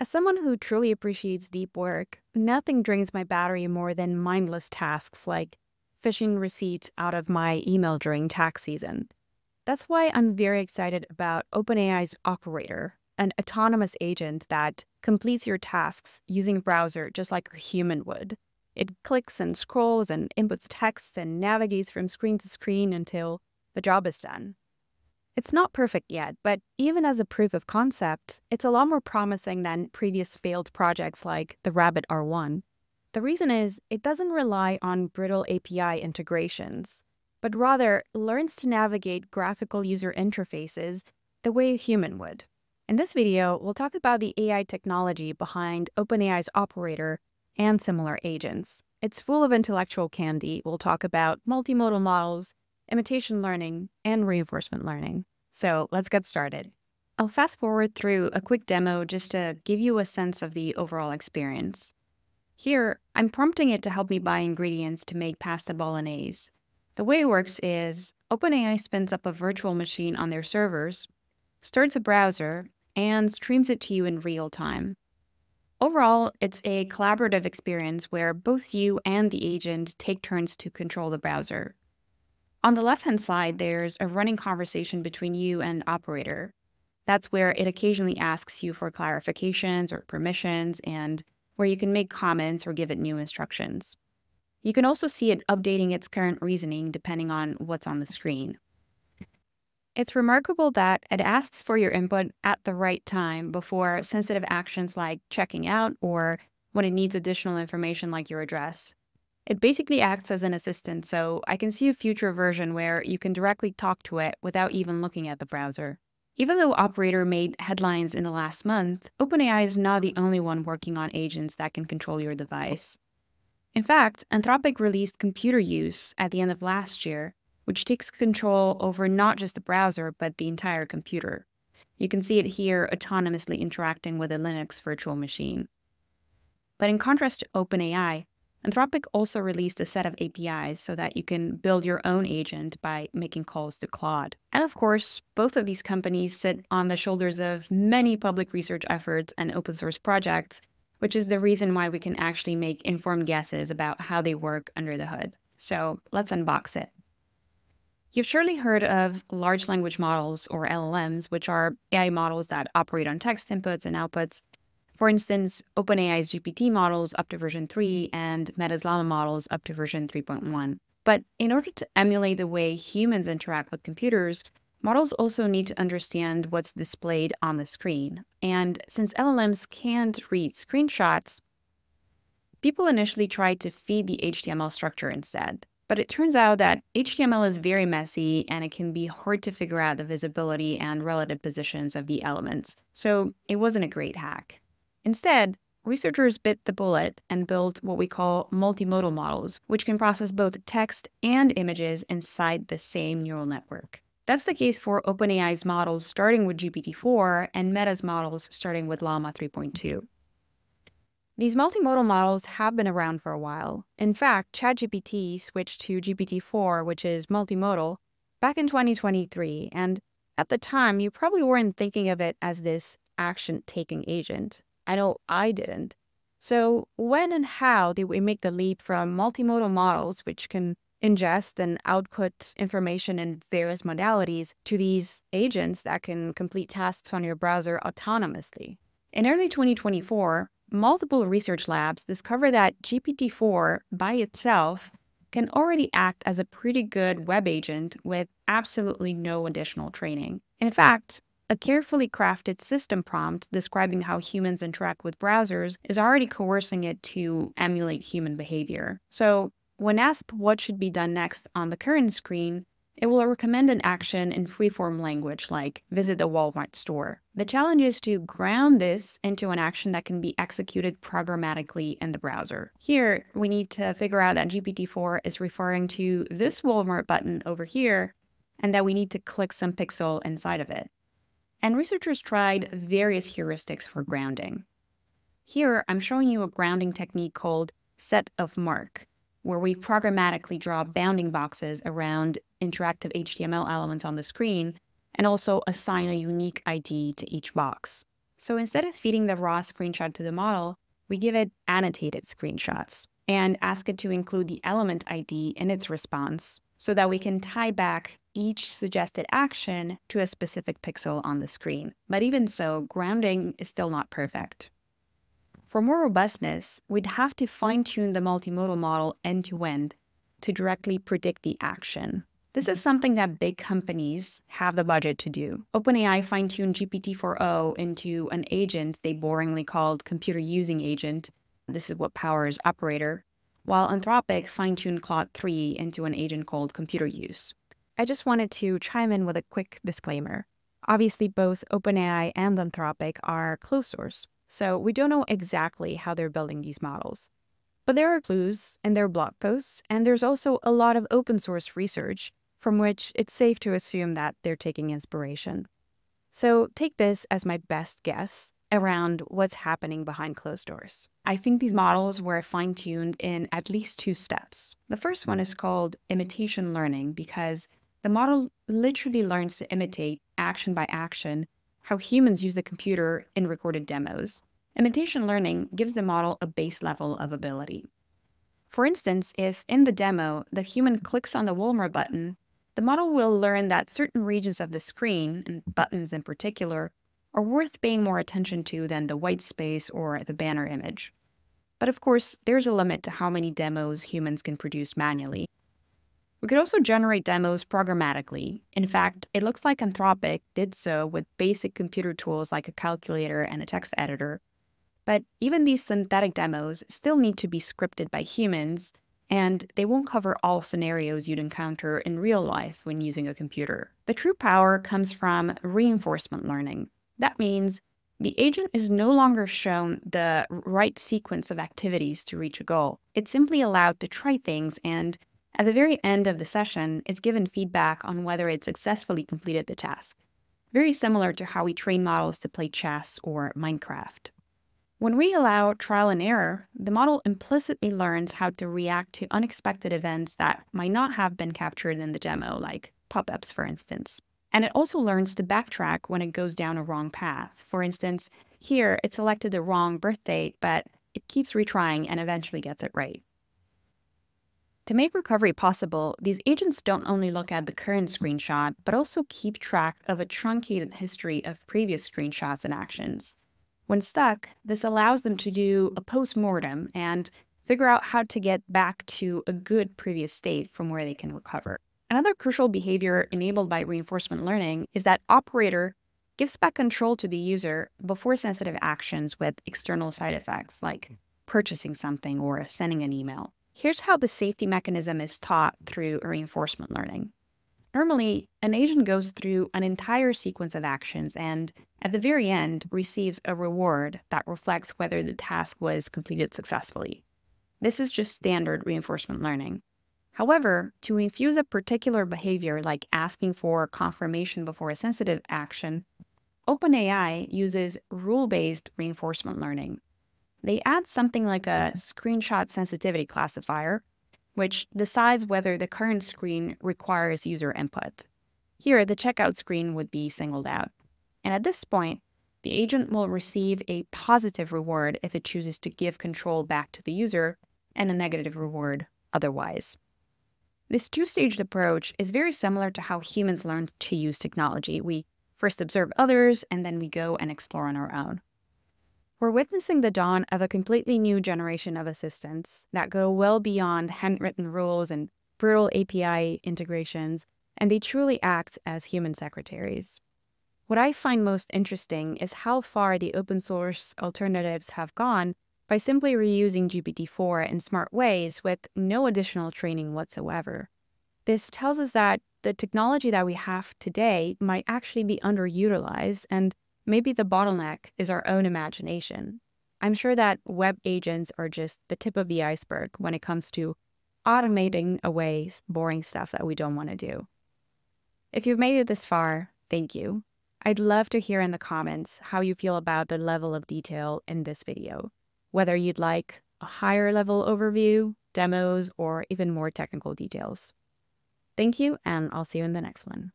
As someone who truly appreciates deep work, nothing drains my battery more than mindless tasks like fishing receipts out of my email during tax season. That's why I'm very excited about OpenAI's Operator, an autonomous agent that completes your tasks using a browser just like a human would. It clicks and scrolls and inputs text and navigates from screen to screen until the job is done. It's not perfect yet, but even as a proof of concept, it's a lot more promising than previous failed projects like the Rabbit R1. The reason is it doesn't rely on brittle API integrations, but rather learns to navigate graphical user interfaces the way a human would. In this video, we'll talk about the AI technology behind OpenAI's operator and similar agents. It's full of intellectual candy. We'll talk about multimodal models, imitation learning, and reinforcement learning. So let's get started. I'll fast forward through a quick demo just to give you a sense of the overall experience. Here, I'm prompting it to help me buy ingredients to make pasta bolognese. The way it works is OpenAI spins up a virtual machine on their servers, starts a browser, and streams it to you in real time. Overall, it's a collaborative experience where both you and the agent take turns to control the browser. On the left-hand side, there's a running conversation between you and operator. That's where it occasionally asks you for clarifications or permissions and where you can make comments or give it new instructions. You can also see it updating its current reasoning depending on what's on the screen. It's remarkable that it asks for your input at the right time before sensitive actions like checking out or when it needs additional information like your address. It basically acts as an assistant, so I can see a future version where you can directly talk to it without even looking at the browser. Even though Operator made headlines in the last month, OpenAI is not the only one working on agents that can control your device. In fact, Anthropic released Computer Use at the end of last year, which takes control over not just the browser, but the entire computer. You can see it here autonomously interacting with a Linux virtual machine. But in contrast to OpenAI, Anthropic also released a set of APIs so that you can build your own agent by making calls to Claude. And of course, both of these companies sit on the shoulders of many public research efforts and open source projects, which is the reason why we can actually make informed guesses about how they work under the hood. So let's unbox it. You've surely heard of large language models or LLMs, which are AI models that operate on text inputs and outputs for instance, OpenAI's GPT models up to version 3 and Meta's Llama models up to version 3.1. But in order to emulate the way humans interact with computers, models also need to understand what's displayed on the screen. And since LLMs can't read screenshots, people initially tried to feed the HTML structure instead. But it turns out that HTML is very messy and it can be hard to figure out the visibility and relative positions of the elements. So it wasn't a great hack. Instead, researchers bit the bullet and built what we call multimodal models, which can process both text and images inside the same neural network. That's the case for OpenAI's models starting with GPT-4 and Meta's models starting with Llama 3.2. These multimodal models have been around for a while. In fact, ChatGPT switched to GPT-4, which is multimodal, back in 2023, and at the time, you probably weren't thinking of it as this action-taking agent. I know I didn't. So when and how did we make the leap from multimodal models, which can ingest and output information in various modalities, to these agents that can complete tasks on your browser autonomously? In early 2024, multiple research labs discovered that GPT-4 by itself can already act as a pretty good web agent with absolutely no additional training. In fact, a carefully crafted system prompt describing how humans interact with browsers is already coercing it to emulate human behavior. So, when asked what should be done next on the current screen, it will recommend an action in freeform language like visit the Walmart store. The challenge is to ground this into an action that can be executed programmatically in the browser. Here, we need to figure out that GPT-4 is referring to this Walmart button over here and that we need to click some pixel inside of it. And researchers tried various heuristics for grounding. Here, I'm showing you a grounding technique called set of mark, where we programmatically draw bounding boxes around interactive HTML elements on the screen and also assign a unique ID to each box. So instead of feeding the raw screenshot to the model, we give it annotated screenshots and ask it to include the element ID in its response so that we can tie back each suggested action to a specific pixel on the screen. But even so, grounding is still not perfect. For more robustness, we'd have to fine-tune the multimodal model end-to-end to directly predict the action. This is something that big companies have the budget to do. OpenAI fine-tuned GPT-4o into an agent they boringly called computer using agent. This is what powers operator, while Anthropic fine-tuned Claude 3 into an agent called computer use. I just wanted to chime in with a quick disclaimer. Obviously, both OpenAI and Anthropic are closed source, so we don't know exactly how they're building these models. But there are clues in their blog posts, and there's also a lot of open source research from which it's safe to assume that they're taking inspiration. So take this as my best guess around what's happening behind closed doors. I think these models were fine tuned in at least two steps. The first one is called imitation learning because the model literally learns to imitate action by action how humans use the computer in recorded demos. Imitation learning gives the model a base level of ability. For instance, if in the demo, the human clicks on the Walmart button, the model will learn that certain regions of the screen, and buttons in particular, are worth paying more attention to than the white space or the banner image. But of course, there's a limit to how many demos humans can produce manually. We could also generate demos programmatically. In mm-hmm. fact, it looks like Anthropic did so with basic computer tools like a calculator and a text editor, but even these synthetic demos still need to be scripted by humans, and they won't cover all scenarios you'd encounter in real life when using a computer. The true power comes from reinforcement learning. That means the agent is no longer shown the right sequence of activities to reach a goal. It's simply allowed to try things and at the very end of the session, it's given feedback on whether it successfully completed the task. Very similar to how we train models to play chess or Minecraft. When we allow trial and error, the model implicitly learns how to react to unexpected events that might not have been captured in the demo, like pop-ups, for instance. And it also learns to backtrack when it goes down a wrong path. For instance, here it selected the wrong birth date, but it keeps retrying and eventually gets it right. To make recovery possible, these agents don't only look at the current screenshot, but also keep track of a truncated history of previous screenshots and actions. When stuck, this allows them to do a post-mortem and figure out how to get back to a good previous state from where they can recover. Another crucial behavior enabled by reinforcement learning is that operator gives back control to the user before sensitive actions with external side effects like purchasing something or sending an email. Here's how the safety mechanism is taught through reinforcement learning. Normally, an agent goes through an entire sequence of actions and, at the very end, receives a reward that reflects whether the task was completed successfully. This is just standard reinforcement learning. However, to infuse a particular behavior like asking for confirmation before a sensitive action, OpenAI uses rule-based reinforcement learning. They add something like a screenshot sensitivity classifier which decides whether the current screen requires user input. Here, the checkout screen would be singled out. And at this point, the agent will receive a positive reward if it chooses to give control back to the user, and a negative reward otherwise. This two-staged approach is very similar to how humans learn to use technology. We first observe others, and then we go and explore on our own. We're witnessing the dawn of a completely new generation of assistants that go well beyond handwritten rules and brutal API integrations, and they truly act as human secretaries. What I find most interesting is how far the open source alternatives have gone by simply reusing GPT-4 in smart ways with no additional training whatsoever. This tells us that the technology that we have today might actually be underutilized and Maybe the bottleneck is our own imagination. I'm sure that web agents are just the tip of the iceberg when it comes to automating away boring stuff that we don't want to do. If you've made it this far, thank you. I'd love to hear in the comments how you feel about the level of detail in this video, whether you'd like a higher level overview, demos, or even more technical details. Thank you, and I'll see you in the next one.